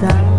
that